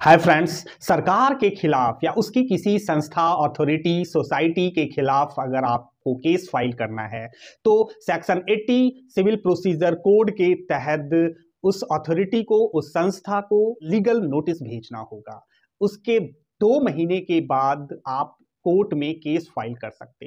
Hi friends सरकार के खिलाफ या उसकी किसी संस्था अथॉरिटी सोसाइटी के खिलाफ अगर आपको केस फ़ाइल करना है तो सेक्शन 80 सिविल प्रोसीजर कोड के तहत उस अथॉरिटी को, उस संस्था को लीगल नोटिस भेजना होगा। उसके दो महीने के बाद आप कोर्ट में केस फ़ाइल कर सकते